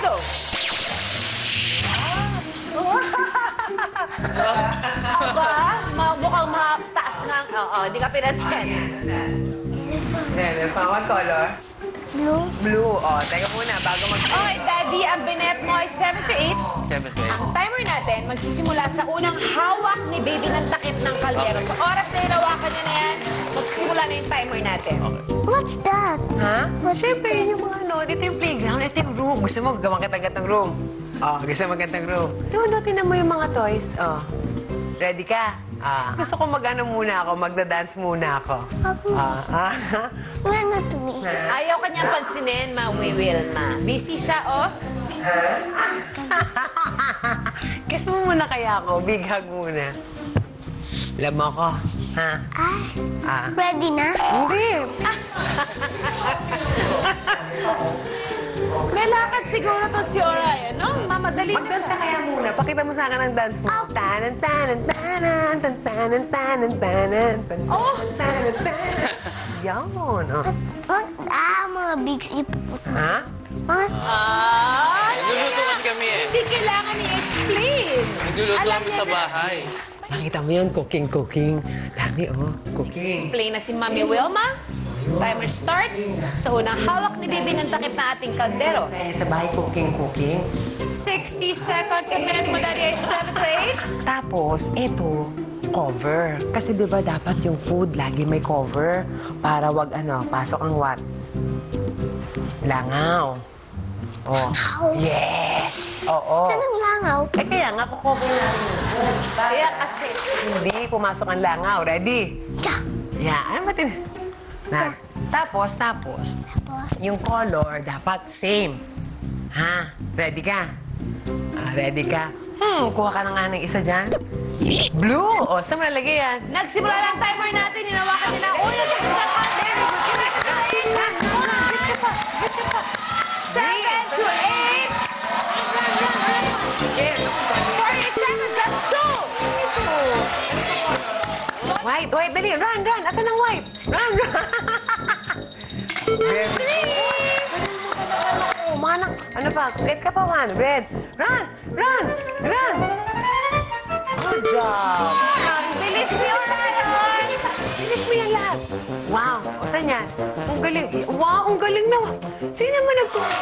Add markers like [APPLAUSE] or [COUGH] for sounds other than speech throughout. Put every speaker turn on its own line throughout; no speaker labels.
window. Aba, mukhang mataas nga. Oo, hindi ka pinansin.
Elephant. What color?
Blue.
Blue. Oh, teka muna, bago mag...
Okay, Daddy, ang ay 7 to 8.
Seven to eight.
Ang timer natin magsisimula sa unang hawak ni baby ng takip ng kaldero. So, oras na hinawakan niya na yan, magsisimula na yung timer natin.
What's that?
Ha? Siyempre, yun yung mga ano, dito yung playground, ito yung room. Gusto mo, gawang kita gantang room. Oh, gusto mo gantang room. Ito, no, tinan mo yung mga toys. Oh. Ready ka? Ah. Gusto ko mag-ano muna ako, magda-dance muna ako. Ah, ah.
Wala na to me.
Ayaw kanyang pansinin, ma Wilma. Busy siya, oh. [LAUGHS]
Kiss mo muna kaya ako, big hug muna. Alam mo ako, ha?
Ah,
Ah.
ready na?
Hindi. [LAUGHS]
May lakad siguro to si Orion, no? Mamadali na
Mag-dance
siya.
ka kaya muna. Pakita mo sa akin ang dance mo. Tanan, tanan, tanan, tan, tanan, tanan, tanan, tan,
Oh!
tanan, tanan. Yan. Oh.
Wag, ah, mga big sip.
Ha?
Mga,
Ah!
Kami eh.
Hindi kailangan i-explain.
Nagluluto
Alam
kami
niya
sa
na.
bahay.
Nakita mo yun, cooking, cooking. Dami, oh, cooking.
Explain na si Mami Wilma. Timer starts sa unang hawak ni Bibi ng takip na ating kaldero.
Eh, sa bahay, cooking, cooking.
60 seconds. Ang minute mo, Daddy, ay 7 to 8.
Tapos, eto, cover. Kasi di ba dapat yung food lagi may cover para wag ano, pasok ang what? Langaw. Oh. Yes! Oo.
saan ang langaw?
Eh kaya nga, kukover namin yung food.
Kaya kasi,
Hindi pumasok ang langaw. Ready?
Yeah.
Yeah, ano ba tin... Na, tapos, tapos,
Tapos,
yung color dapat same. Ha? Ready ka? Ah, ready ka? Hmm, kuha ka na nga ng isa dyan. Blue! O, saan mo nalagay yan?
nagsimula na ang timer natin. Hinawakan niya na unang takip
White, white, dali. Run, run. Asan ang white? Run, run. Red. Oh, manang, ano pa? Get ka pa, man. Red. Run, run, run. Good job.
Ang bilis ni Orion.
Finish mo yan lahat. Wow. O, saan yan? Ang galing. Wow, ang galing na. Sino naman nagturo?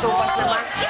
是我公司吗？